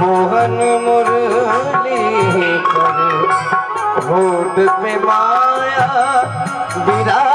मोहन मुरली। पर होठ पे माया বিরা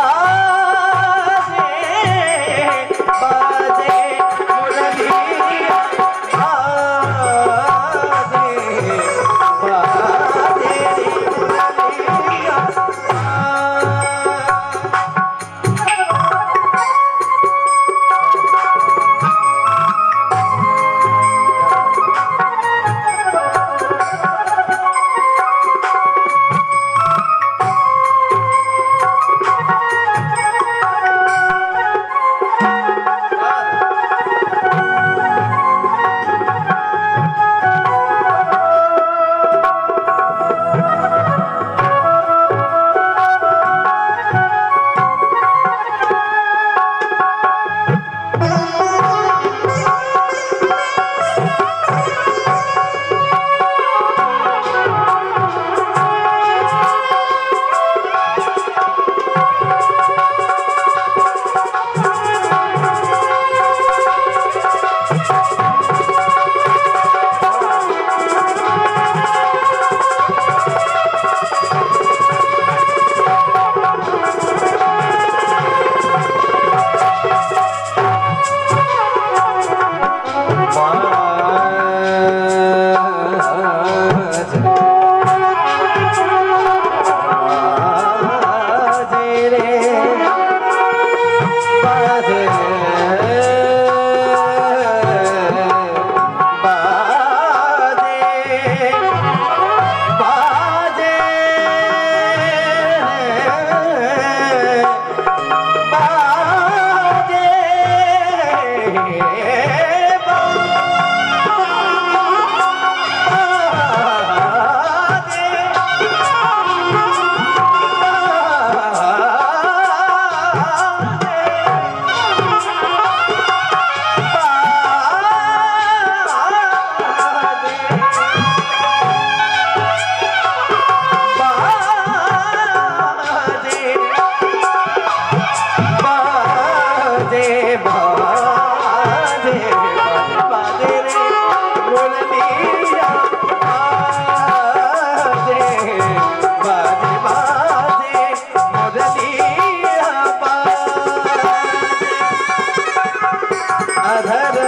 अधर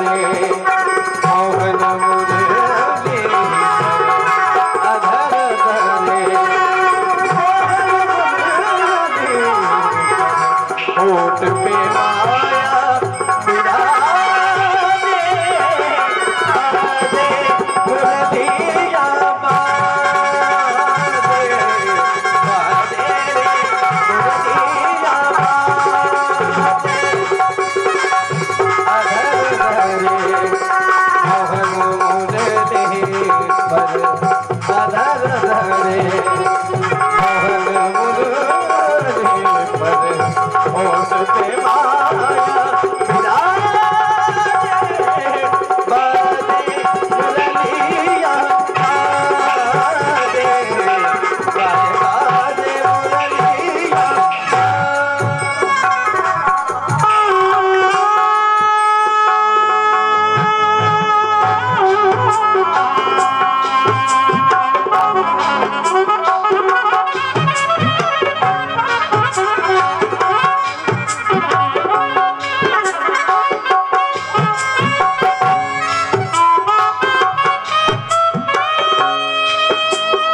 धरे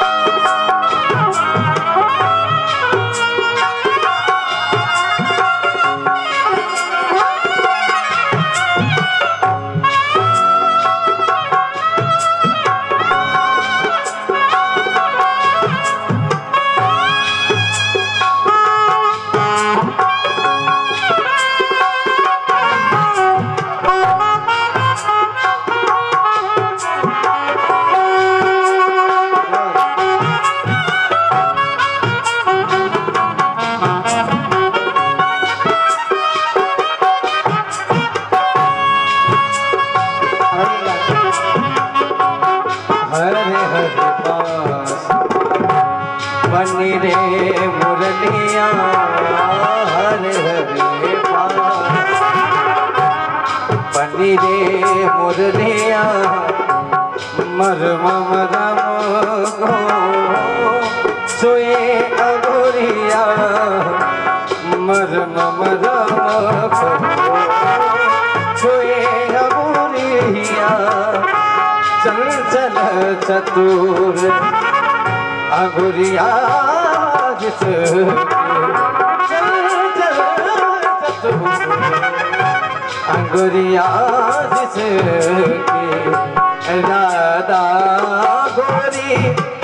Música मुरलिया मरम मरम गो। सोए अगोरिया मरम मरम गो। सोए अगोरिया, चल चल, चतुर। अगुरिया, जिस चल चल, चतुर। राधा गोरी